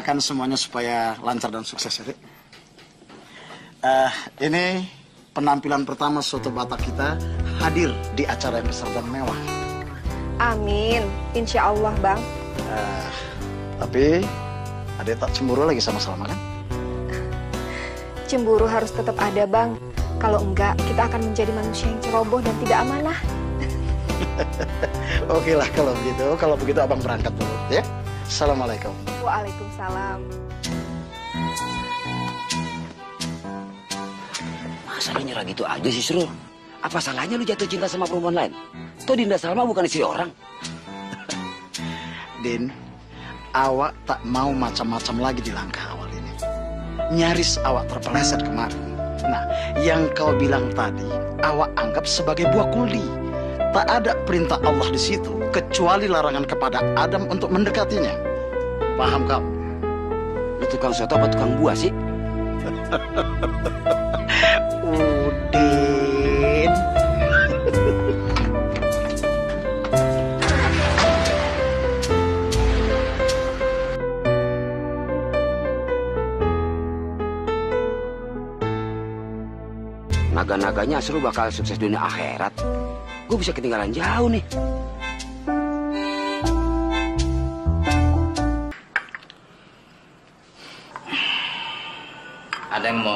doakan semuanya supaya lancar dan sukses ya. Eh, ini penampilan pertama Soto Batak kita hadir di acara yang besar dan mewah. Amin. Insya Allah, Bang. Eh, tapi Ade tak cemburu lagi sama Salma kan? Cemburu harus tetap ada, Bang. Kalau enggak, kita akan menjadi manusia yang ceroboh dan tidak amanah. Oke lah kalau begitu. Kalau begitu abang berangkat dulu ya. Assalamualaikum. Waalaikumsalam. Masa lu nyerah gitu aja sih, Srul? Apa salahnya lu jatuh cinta sama perempuan lain? Tuh Dinda Salma bukan istri orang. Din, awak tak mau macam-macam lagi di langkah awal ini. Nyaris awak terpeleset kemarin. Nah, yang kau bilang tadi, awak anggap sebagai buah kuldi. Tak ada perintah Allah di situ, kecuali larangan kepada Adam untuk mendekatinya. Paham kau? Lu tukang soto apa tukang buah sih? Udin. Naga-naganya seru bakal sukses dunia akhirat. Gue bisa ketinggalan jauh nih.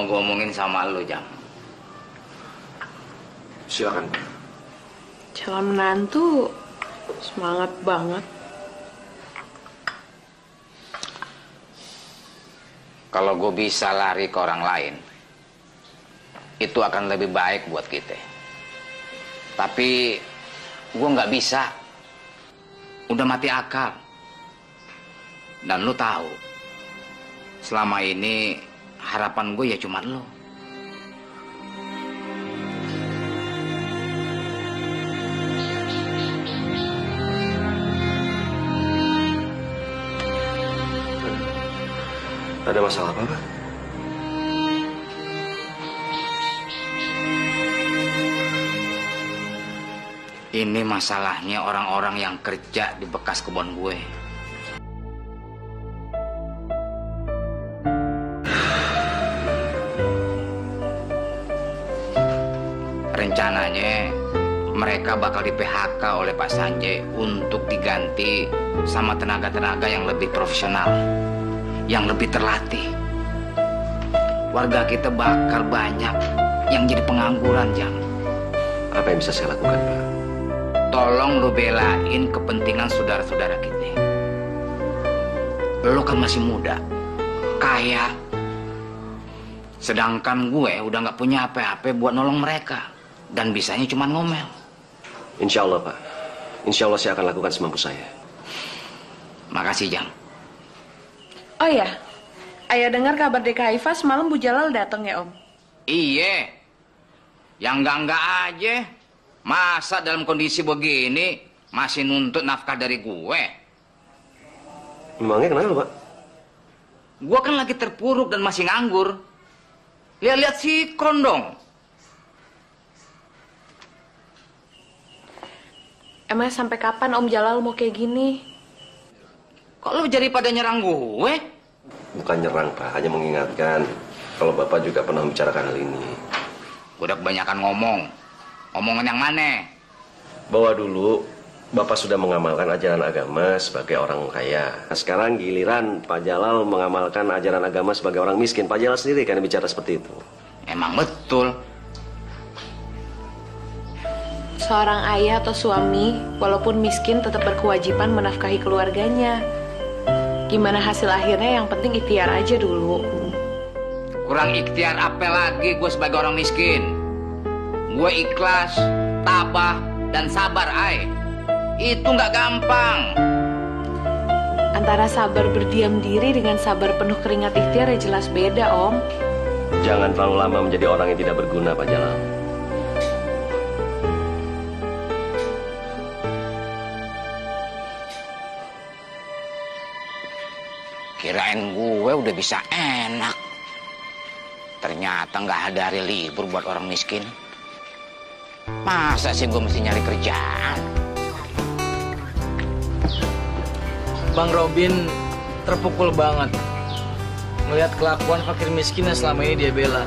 Mau gue omongin sama lu, Jam. Silakan. Calon menantu semangat banget. Kalau gue bisa lari ke orang lain, itu akan lebih baik buat kita. Tapi gue nggak bisa. Udah mati akal. Dan lu tahu, selama ini harapan gue ya cuma lu. Ada masalah apa, Pak? Ini masalahnya orang-orang yang kerja di bekas kebun gue. Rencananya mereka bakal di PHK oleh Pak Sanjay untuk diganti sama tenaga-tenaga yang lebih profesional, yang lebih terlatih. Warga kita bakal banyak yang jadi pengangguran, Jang. Apa yang bisa saya lakukan, Pak? Tolong lu belain kepentingan saudara-saudara kita. Lu kan masih muda, kaya. Sedangkan gue udah nggak punya apa-apa buat nolong mereka. Dan bisanya cuma ngomel. Insya Allah, Pak. Insya Allah saya akan lakukan semampu saya. Makasih, Jang. Oh ya, ayah dengar kabar DKIFA semalam Bu Jalal datang ya Om. Iye. Yang enggak-enggak aja. Masa dalam kondisi begini masih nuntut nafkah dari gue? Memangnya kenapa, Pak? Gue kan lagi terpuruk dan masih nganggur. Lihat-lihat si kondong. Emang sampai kapan Om Jalal mau kayak gini? Kok lu jadi pada nyerang gue? Bukan nyerang, Pak. Hanya mengingatkan kalau Bapak juga pernah membicarakan hal ini. Udah kebanyakan ngomong. Omongan yang mana? Bahwa dulu Bapak sudah mengamalkan ajaran agama sebagai orang kaya. Nah, sekarang giliran Pak Jalal mengamalkan ajaran agama sebagai orang miskin. Pak Jalal sendiri kan yang bicara seperti itu. Emang betul. Seorang ayah atau suami, walaupun miskin tetap berkewajiban menafkahi keluarganya. Gimana hasil akhirnya yang penting ikhtiar aja dulu. Kurang ikhtiar apa lagi gue sebagai orang miskin? Gue ikhlas, tabah, dan sabar, ay. Itu nggak gampang. Antara sabar berdiam diri dengan sabar penuh keringat ikhtiar ya jelas beda, Om. Jangan terlalu lama menjadi orang yang tidak berguna, Pak Jalal. Udah bisa enak. Ternyata nggak ada hari libur buat orang miskin. Masa sih gue mesti nyari kerjaan? Bang Robin terpukul banget melihat kelakuan fakir miskin yang selama ini dia bela.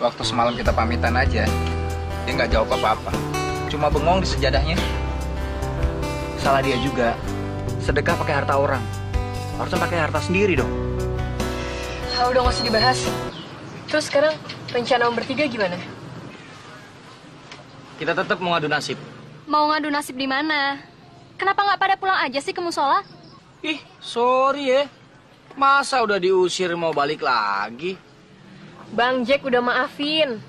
Waktu semalam kita pamitan aja, dia nggak jawab apa-apa. Cuma bengong di sejadahnya. Salah dia juga. Sedekah pakai harta orang. Harusnya pakai harta sendiri dong. Ah, udah nggak usah dibahas. Terus sekarang rencana om bertiga gimana? Kita tetap mau ngadu nasib. Mau ngadu nasib di mana? Kenapa nggak pada pulang aja sih ke musola? Ih, sorry ya. Masa udah diusir mau balik lagi? Bang Jack udah maafin.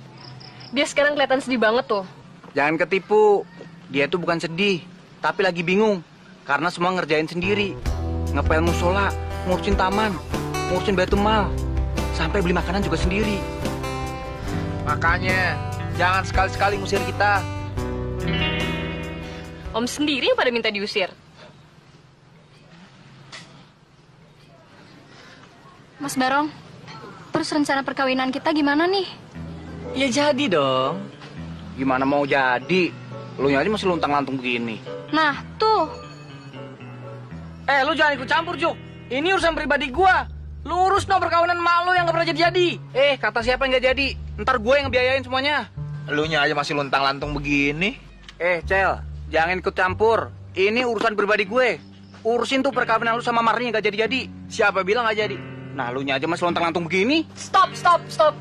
Dia sekarang kelihatan sedih banget tuh. Jangan ketipu. Dia tuh bukan sedih, tapi lagi bingung. Karena semua ngerjain sendiri. Ngepel musola, ngurusin taman, ngurusin baitul mal. Sampai beli makanan juga sendiri. Makanya, jangan sekali-sekali ngusir kita. Om sendiri yang pada minta diusir. Mas Barong, terus rencana perkawinan kita gimana nih? Ya jadi dong. Gimana mau jadi? Lu aja masih luntang-lantung begini. Nah, tuh. Eh, lu jangan ikut campur, Juk. Ini urusan pribadi gua. Lu urus no perkawinan mak lu yang gak pernah jadi-jadi. Eh, kata siapa yang nggak jadi? Ntar gue yang ngebiayain semuanya. Lu nya aja masih luntang-lantung begini. Eh, Cel, jangan ikut campur. Ini urusan pribadi gue. Urusin tuh perkawinan lu sama Marni yang gak jadi-jadi. Siapa bilang gak jadi? Nah, lu nya aja masih lontang-lantung begini. Stop, stop, stop.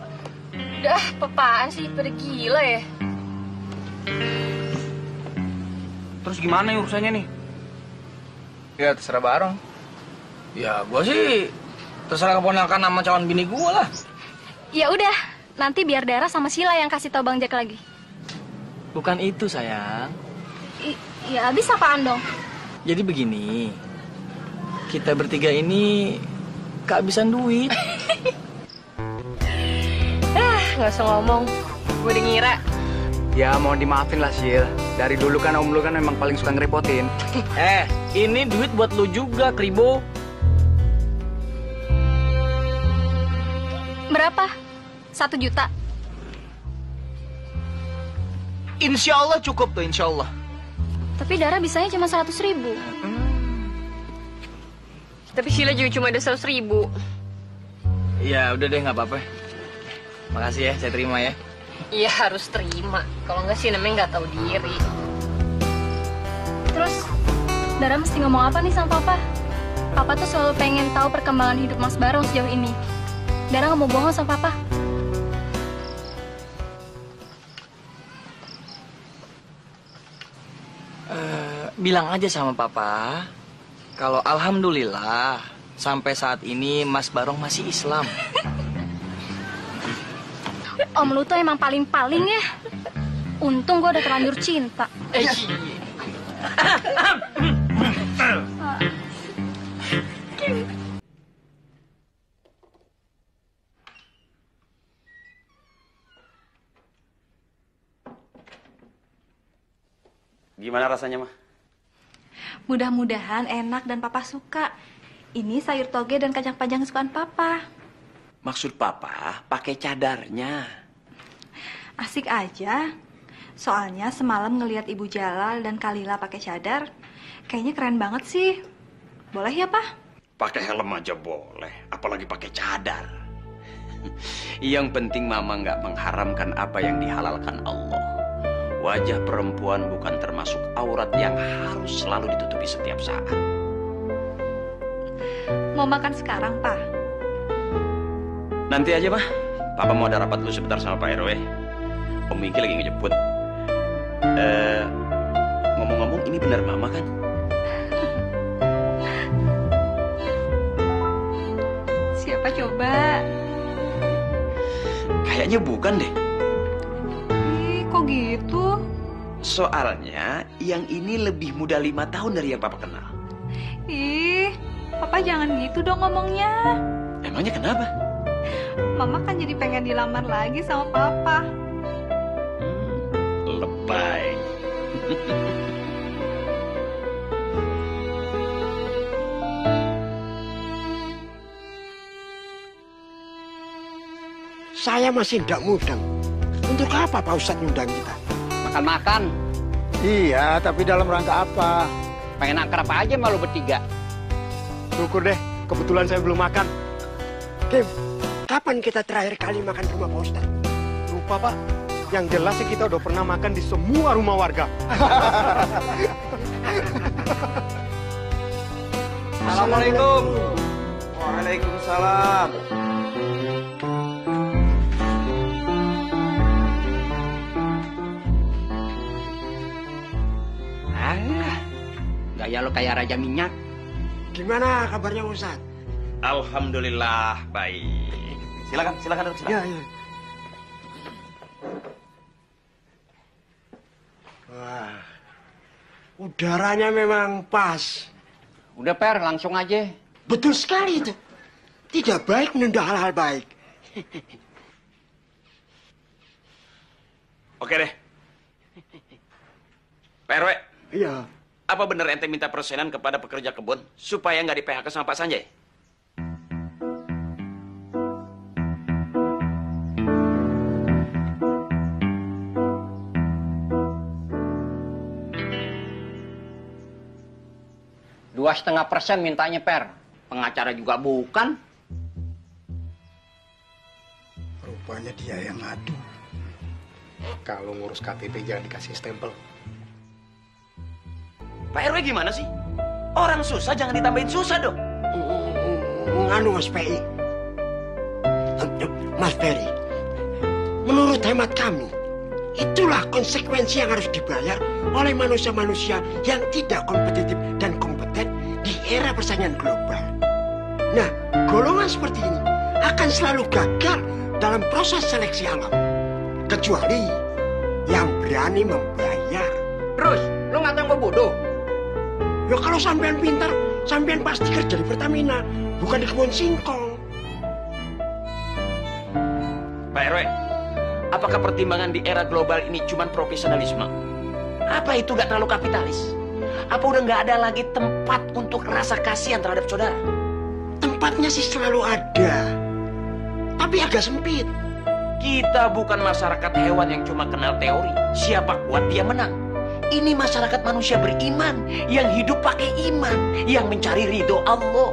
Udah, apaan sih? Pada gila ya. Terus gimana ya urusannya nih? Ya terserah Barong. Ya, gua sih terserah keponakan sama calon bini gua lah. Ya udah, nanti biar Dara sama Sila yang kasih tau Bang Jack lagi. Bukan itu, sayang. I- ya abis apaan dong? Jadi begini, kita bertiga ini kehabisan duit. Ah, nggak usah ngomong. Gue udah ngira. Ya mau dimaafin lah Sil. Dari dulu kan om lu kan memang paling suka ngerepotin. eh, ini duit buat lu juga, Kribo. Berapa? Satu juta. Insya Allah cukup tuh, insya Allah. Tapi Dara bisanya cuma seratus ribu. Tapi Sheila juga cuma ada seratus ribu. Ya udah deh, nggak apa-apa. Makasih ya, saya terima ya. Iya harus terima. Kalau nggak sih namanya nggak tahu diri. Terus, Dara mesti ngomong apa nih sama Papa? Papa tuh selalu pengen tahu perkembangan hidup Mas Barong sejauh ini. Dara nggak mau bohong sama Papa. Eh, bilang aja sama papa kalau alhamdulillah sampai saat ini Mas Barong masih Islam. Om lu tuh emang paling-paling ya. Untung gue udah terlanjur cinta. Gimana rasanya, mah? Mudah-mudahan enak dan papa suka. Ini sayur toge dan kacang panjang kesukaan papa. Maksud papa pakai cadarnya. Asik aja. Soalnya semalam ngelihat Ibu Jalal dan Kalila pakai cadar, kayaknya keren banget sih. Boleh ya, Pak? Pakai helm aja boleh, apalagi pakai cadar. Yang penting mama nggak mengharamkan apa yang dihalalkan Allah. Wajah perempuan bukan termasuk aurat yang harus selalu ditutupi setiap saat. Mau makan sekarang, Pak? Nanti aja mah, papa mau ada rapat dulu sebentar sama Pak RW. Om Mingki lagi ngejemput. Eh, ngomong-ngomong ini benar mama kan? Siapa coba? Kayaknya bukan deh. Ih, kok gitu? Soalnya yang ini lebih muda lima tahun dari yang papa kenal. Ih, Papa jangan gitu dong ngomongnya. Emangnya kenapa? Mama kan jadi pengen dilamar lagi sama Papa. Lebay. Saya masih tidak mudeng. Untuk apa Pak Ustadz ngundang kita? Syukur deh, kebetulan saya belum makan. Kim, kapan kita terakhir kali makan di rumah Pak Ustadz? Lupa Pak. Yang jelas sih kita udah pernah makan di semua rumah warga. Assalamualaikum. Waalaikumsalam. Alah, gaya lo kayak raja minyak. Gimana kabarnya Ustadz? Alhamdulillah baik. Silakan, silakan duduk. Silakan. Ya, ya. Wah, udaranya memang pas. Udah per, langsung aja. Betul sekali itu. Tidak baik menunda hal-hal baik. Oke deh. Pak RW, Iya. apa bener ente minta persenan kepada pekerja kebun supaya nggak di PHK sama Pak Sanjay? Dua setengah persen mintanya per. Pengacara juga bukan. Rupanya dia yang ngadu. Kalau ngurus KTP jangan dikasih stempel. Pak RW gimana sih? Orang susah jangan ditambahin susah dong. Nganu Mas PI. Mas Ferry, menurut hemat kami, itulah konsekuensi yang harus dibayar oleh manusia-manusia yang tidak kompetitif dan kompeten di era persaingan global. Nah, golongan seperti ini akan selalu gagal dalam proses seleksi alam. Kecuali yang berani membayar. Terus, lu ngatain gue bodoh? Ya kalau sampean pintar, sampean pasti kerja di Pertamina, bukan di kebun singkong. Pak RW, apakah pertimbangan di era global ini cuma profesionalisme? Apa itu gak terlalu kapitalis? Apa udah nggak ada lagi tempat untuk rasa kasihan terhadap saudara? Tempatnya sih selalu ada, tapi agak sempit. Kita bukan masyarakat hewan yang cuma kenal teori. Siapa kuat dia menang. Ini masyarakat manusia beriman yang hidup pakai iman, yang mencari ridho Allah.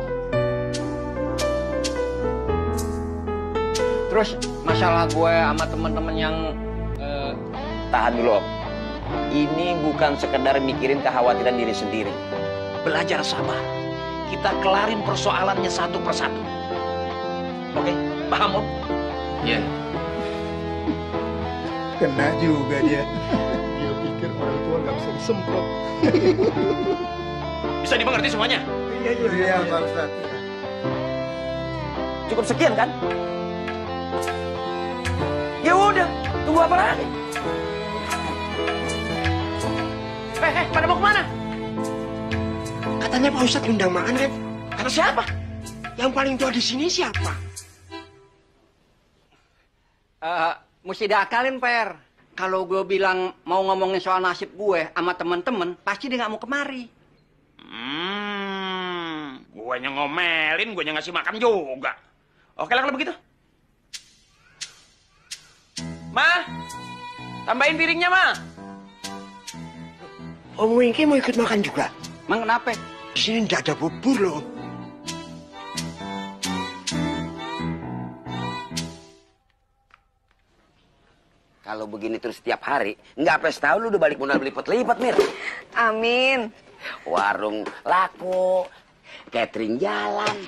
Terus masalah gue sama temen-temen yang eh, Tahan dulu, Om. Ini bukan sekedar mikirin kekhawatiran diri sendiri. Belajar sabar. Kita kelarin persoalannya satu persatu. Oke, paham, Om? Iya. Kena juga dia. Dia pikir orang tua nggak bisa disemprot. Bisa dimengerti semuanya? Iya, iya, Iya, Pak. Cukup sekian kan? Ya udah, tunggu apa lagi? Pada mau ke mana? Katanya Pak Ustadz undang makan, Rep. Kata siapa? Yang paling tua di sini siapa? Eh, mesti diakalin per. Kalau gue bilang mau ngomongin soal nasib gue sama temen-temen, pasti dia nggak mau kemari. Hmm, guanya ngomelin, guanya ngasih makan juga. Oke lah kalau begitu. Ma, tambahin piringnya, Ma. Om Wingki mau ikut makan juga? Emang kenapa? Di sini tidak ada bubur loh. Kalau begini terus setiap hari, nggak setahun lu udah balik modal berlipat-lipat, Mir. Amin. Warung laku, catering jalan,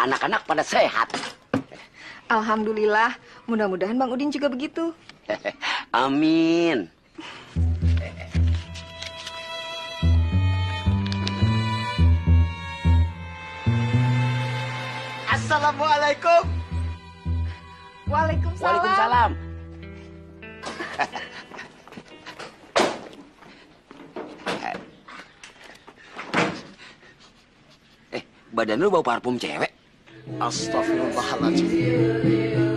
anak-anak pada sehat. Alhamdulillah. Mudah-mudahan Bang Udin juga begitu. Amin. Assalamualaikum. Waalaikumsalam. Waalaikumsalam. eh, badan lu bau parfum cewek? Astagfirullahaladzim.